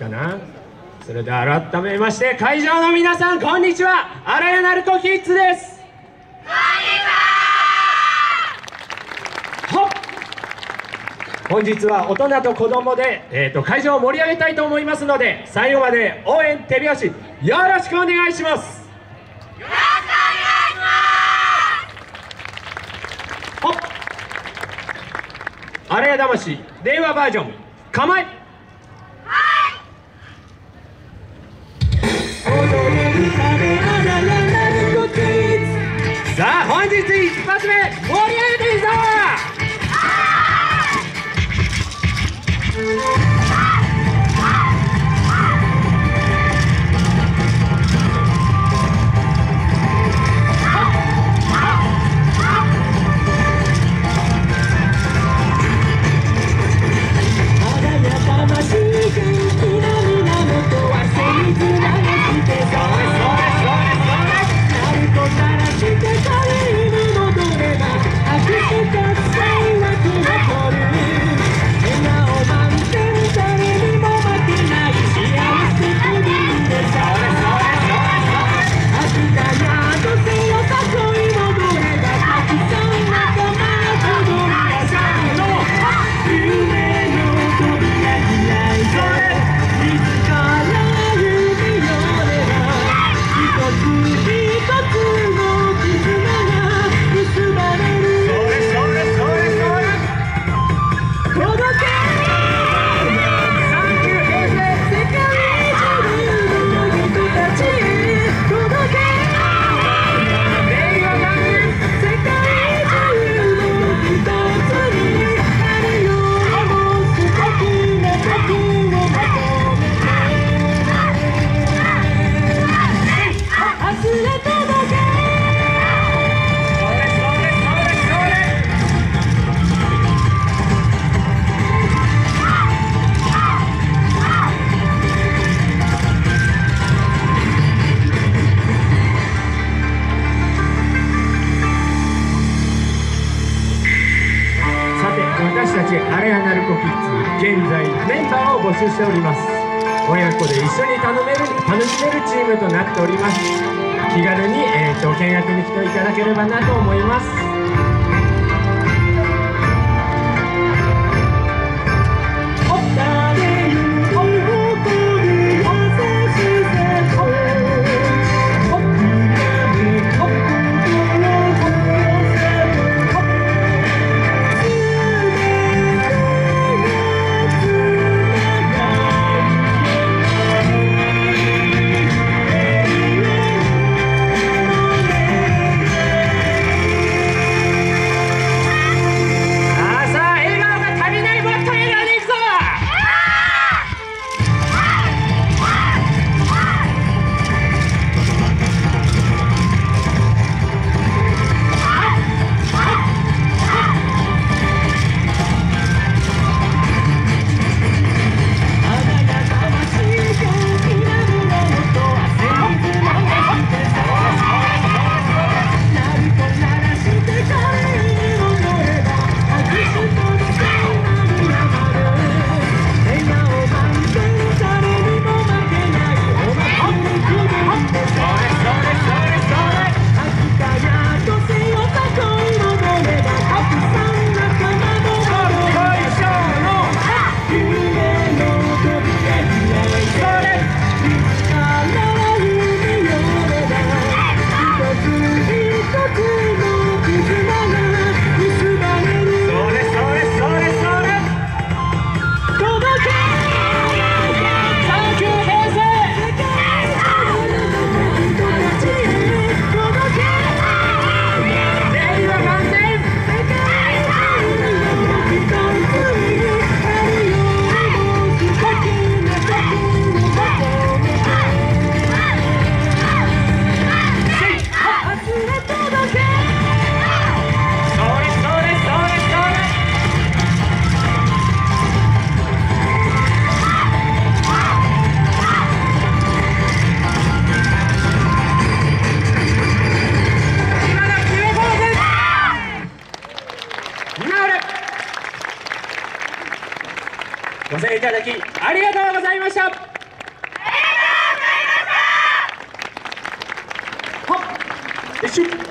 かな？それでは改めまして会場の皆さんこんにちは。荒谷鳴子キッズです。本日は大人と子供で、えーと、会場を盛り上げたいと思いますので最後まで応援手拍子よろしくお願いします。よろしくお願いします。ほっ！あれや魂令和バージョン構え！発目私たちあれやなるこキッズ現在メンバーを募集しております。親子で一緒に頼める楽しめるチームとなっております。気軽に、えーと、見学に来ていただければなと思います。いただきありがとうございました。ありがとうございました。